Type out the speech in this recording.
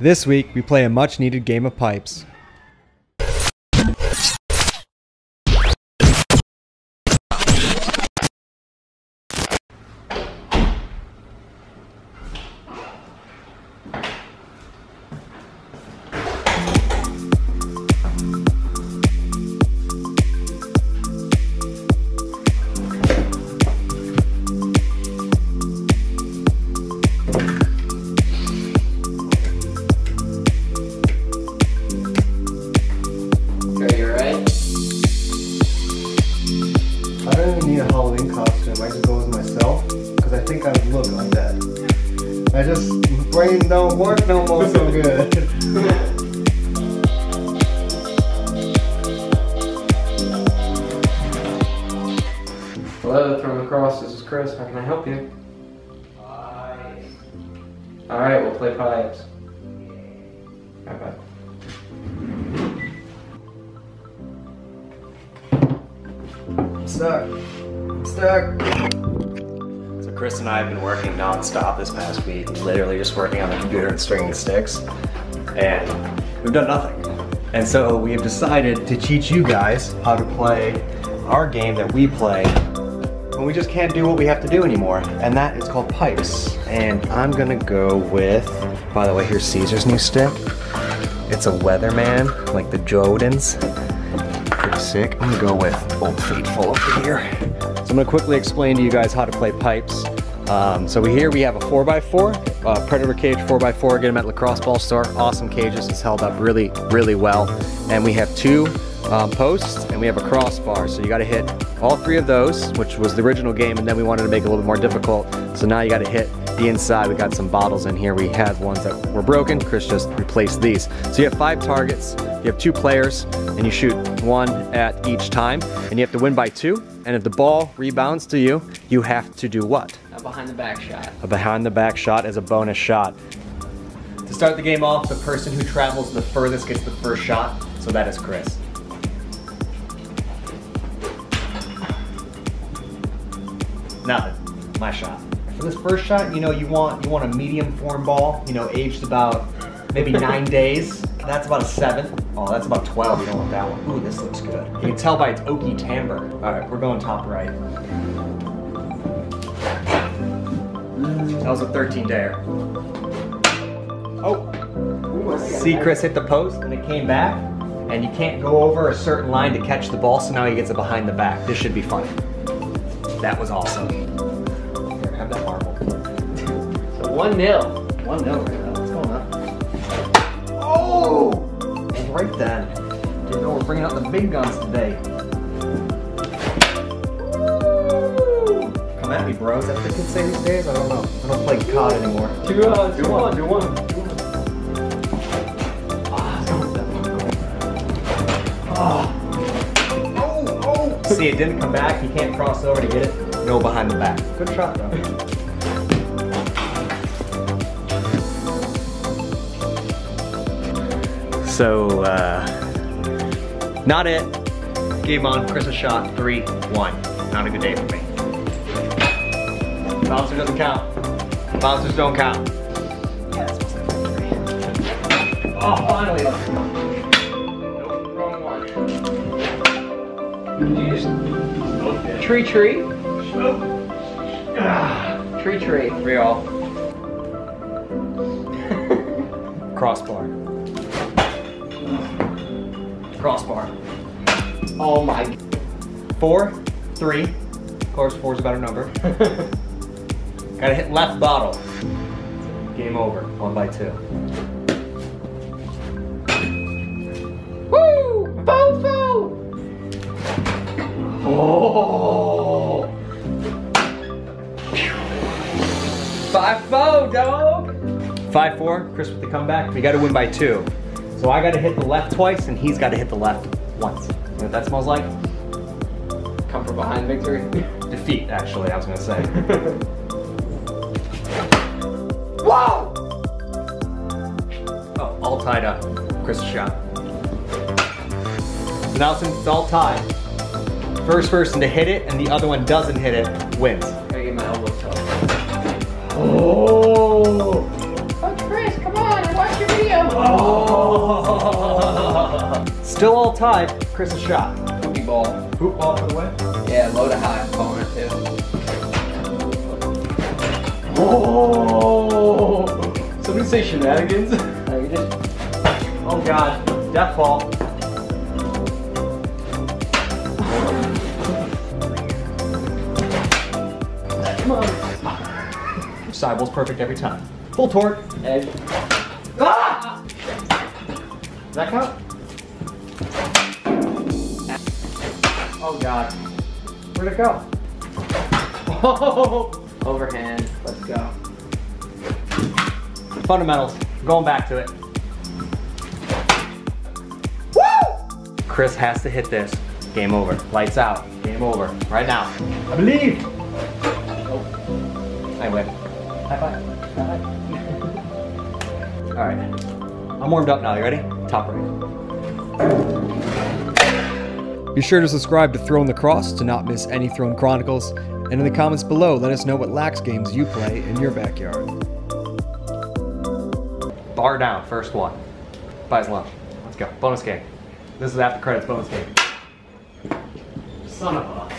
This week, we play a much needed game of pipes. Brain don't work no more so good. Hello, Throne Lacrosse. This is Chris. How can I help you? Alright, we'll play pipes. Bye bye. I'm stuck. I'm stuck. Chris and I have been working non-stop this past week, literally just working on the computer and stringing sticks, and we've done nothing. And so we have decided to teach you guys how to play our game that we play when we just can't do what we have to do anymore, and that is called pipes. And I'm gonna go with, by the way, here's Caesar's new stick. It's a Weatherman, like the Jodens. Pretty sick. I'm gonna go with Old Faithful over here. I'm gonna quickly explain to you guys how to play pipes. Um, so here we have a 4x4, uh, Predator cage 4x4, get them at Lacrosse Ball Store. Awesome cages, it's held up really, really well. And we have two um, posts and we have a crossbar. So you gotta hit all three of those, which was the original game, and then we wanted to make it a little bit more difficult. So now you gotta hit the inside. We got some bottles in here. We had ones that were broken. Chris just replaced these. So you have five targets, you have two players, and you shoot one at each time, and you have to win by two. And if the ball rebounds to you, you have to do what? A behind the back shot. A behind the back shot is a bonus shot. To start the game off, the person who travels the furthest gets the first shot, so that is Chris. Nothing. My shot. For this first shot, you know, you want you want a medium form ball, you know, aged about maybe nine days. That's about a seven. Oh, that's about 12. You don't want that one. Ooh, this looks good. You can tell by its oaky timbre. All right, we're going top right. That was a 13 dare. Oh. See Chris hit the post and it came back and you can't go over a certain line to catch the ball so now he gets it behind the back. This should be fun. That was awesome. Here, have that marble. So 1 0. One no right now. What's going on? Oh! And right then. Didn't know we're bringing out the big guns today. Woo! Come at me, bros. That's what the kids say these days. I don't know. I don't play COD anymore. Two, uh, two, one, two, one. Ah, it's going Oh. Oh, oh. See, it didn't come back. He can't cross over to get it. No behind the back. Good shot, though. So, uh, not it. Game on. Chris a shot. Three, one. Not a good day for me. Bouncer doesn't count. Bouncers don't count. Yeah, that's to three. Oh, finally. Nope, wrong one. You just... Okay. Tree tree? Tree tree. Real. Crossbar. Crossbar. Oh my... Four, three. Of course, four is a better number. Gotta hit left bottle. Game over. One by two. Woo! Fofo! Oh! Five four, dog! Five four. Chris with the comeback. We got to win by two. So I got to hit the left twice, and he's got to hit the left once. You know what that smells like? Come from behind victory. Defeat, actually. I was gonna say. Whoa! Oh, all tied up. Chris shot. So now since it's all tied, first person to hit it and the other one doesn't hit it wins. Gotta get my elbow tough. Oh! Still all tied. Chris's shot. Hoopy ball. Hoop ball for the win. Yeah, low to high. I'm calling it too. Oh! Somebody say shenanigans. No, just. Oh god, death ball. Come on. Sidewall's perfect every time. Full torque. Edge. Ah! Does that count? Oh god. Where'd it go? Oh! Overhand. Let's go. Fundamentals. Going back to it. Woo! Chris has to hit this. Game over. Lights out. Game over. Right now. I believe. Oh. I win. High five. High five. All right. I'm warmed up now. You ready? Top right. Be sure to subscribe to Throne Lacrosse to not miss any Throne Chronicles, and in the comments below, let us know what lax games you play in your backyard. Bar down. First one. Buys lunch. Let's go. Bonus game. This is after credits bonus game. Son of a.